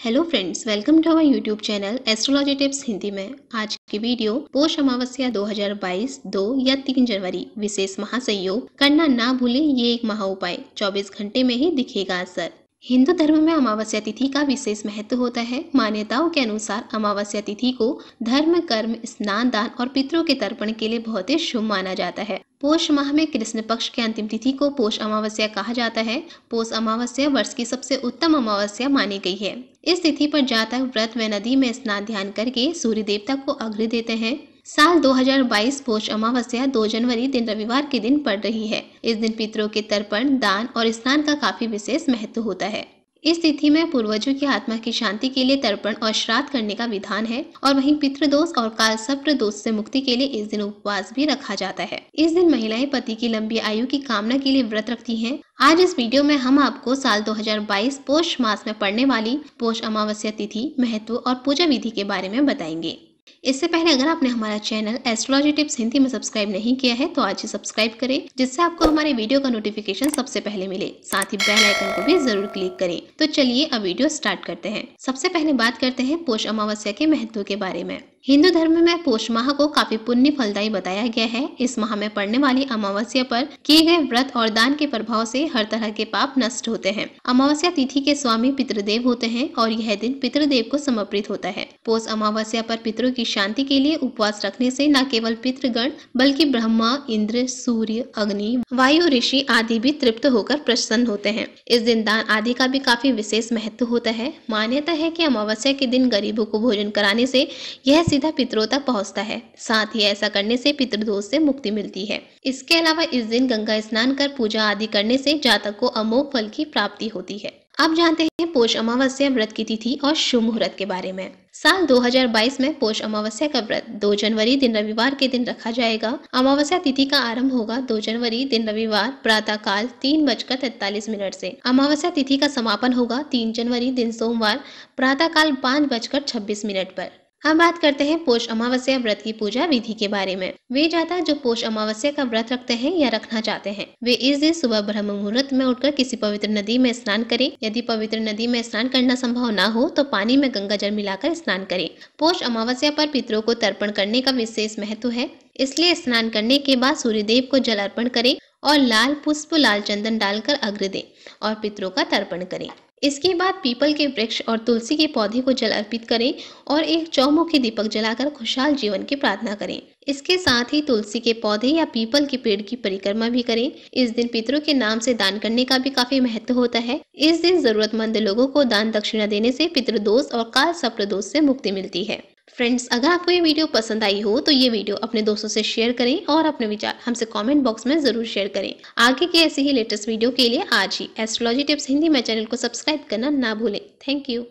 Hello friends welcome to our YouTube channel astrology tips Hindi में। आज की video पोष अमावस्या 2022 दो या तीन जनवरी। विशेष महासंयोग, करना ना भूले, ये एक महा उपाय। 24 घंटे में ही दिखेगा असर। हिंदू धर्म में अमावस्या तिथि का विशेष महत्व होता है। मान्यताओं के अनुसार अमावस्या तिथि को धर्म, कर्म, स्नान, दान और पितरों के तर्पण के लिए बहुत ही शुभ माना जाता है। पोष माह में कृष्ण पक्ष की अंतिम तिथि को पोष अमावस्या कहा जाता है। पोष अमावस्या वर्ष की सबसे उत्तम अमावस्या मानी गई है। इस तिथि पर जातक व्रत व नदी में स्नान ध्यान करके सूर्य देवता को अग्र देते हैं साल 2022 पोष अमावस्या 2 जनवरी दिन रविवार के दिन पड़ रही है। इस दिन पितरों के तर्पण, दान और स्नान का काफ़ी विशेष महत्व होता है। इस तिथि में पूर्वजों की आत्मा की शांति के लिए तर्पण और श्राद्ध करने का विधान है और वहीं पितृदोष और काल सप्र दोष से मुक्ति के लिए इस दिन उपवास भी रखा जाता है। इस दिन महिलाएँ पति की लंबी आयु की कामना के लिए व्रत रखती हैं। आज इस वीडियो में हम आपको साल 2022 पोष मास में पड़ने वाली पोष अमावस्या तिथि, महत्व और पूजा विधि के बारे में बताएँगे। इससे पहले अगर आपने हमारा चैनल एस्ट्रोलॉजी टिप्स हिंदी में सब्सक्राइब नहीं किया है तो आज ही सब्सक्राइब करें, जिससे आपको हमारे वीडियो का नोटिफिकेशन सबसे पहले मिले। साथ ही बेल आइकन को भी ज़रूर क्लिक करें। तो चलिए अब वीडियो स्टार्ट करते हैं। सबसे पहले बात करते हैं पोष अमावस्या के महत्व के बारे में। हिंदू धर्म में पोष माह को काफ़ी पुण्य फलदायी बताया गया है। इस माह में पड़ने वाली अमावस्या पर किए गए व्रत और दान के प्रभाव से हर तरह के पाप नष्ट होते हैं। अमावस्या तिथि के स्वामी पितृदेव होते हैं और यह दिन पितृदेव को समर्पित होता है। पोष अमावस्या पर पितरों की शांति के लिए उपवास रखने से न केवल पितृगण, बल्कि ब्रह्मा, इंद्र, सूर्य, अग्नि, वायु, ऋषि आदि भी तृप्त होकर प्रसन्न होते हैं। इस दिन दान आदि का भी काफ़ी विशेष महत्व होता है। मान्यता है की अमावस्या के दिन गरीबों को भोजन कराने से यह सीधा पितरों तक पहुँचता है। साथ ही ऐसा करने से पितृदोष से मुक्ति मिलती है। इसके अलावा इस दिन गंगा स्नान कर पूजा आदि करने से जातक को अमोघ फल की प्राप्ति होती है। आप जानते हैं पोष अमावस्या व्रत की तिथि और शुभ मुहूर्त के बारे में। साल 2022 में पोष अमावस्या का व्रत 2 जनवरी दिन रविवार के दिन रखा जाएगा। अमावस्या तिथि का आरंभ होगा 2 जनवरी दिन रविवार प्रातः काल तीन बजकर तैतालीस मिनट से। अमावस्या तिथि का समापन होगा 3 जनवरी दिन सोमवार प्रातः काल पाँच बजकर छब्बीस मिनट पर। अब बात करते हैं पोष अमावस्या व्रत की पूजा विधि के बारे में। वे जाता जो पोष अमावस्या का व्रत रखते हैं या रखना चाहते हैं। वे इस दिन सुबह ब्रह्म मुहूर्त में उठकर किसी पवित्र नदी में स्नान करें। यदि पवित्र नदी में स्नान करना संभव न हो तो पानी में गंगा जल मिलाकर स्नान करें। पोष अमावस्या पर पितरों को तर्पण करने का विशेष महत्व है। इसलिए स्नान करने के बाद सूर्यदेव को जल अर्पण करें और लाल पुष्प लाल चंदन डालकर अग्र दें और पितरों का तर्पण करें। इसके बाद पीपल के वृक्ष और तुलसी के पौधे को जल अर्पित करें और एक चौमुखी दीपक जलाकर खुशहाल जीवन की प्रार्थना करें। इसके साथ ही तुलसी के पौधे या पीपल के पेड़ की परिक्रमा भी करें। इस दिन पितरों के नाम से दान करने का भी काफ़ी महत्व होता है। इस दिन जरूरतमंद लोगों को दान दक्षिणा देने से पितृदोष और काल सप्रदोष से मुक्ति मिलती है। फ्रेंड्स अगर आपको ये वीडियो पसंद आई हो तो ये वीडियो अपने दोस्तों से शेयर करें और अपने विचार हमसे कमेंट बॉक्स में ज़रूर शेयर करें। आगे के ऐसे ही लेटेस्ट वीडियो के लिए आज ही एस्ट्रोलॉजी टिप्स हिंदी में चैनल को सब्सक्राइब करना ना भूलें। Thank you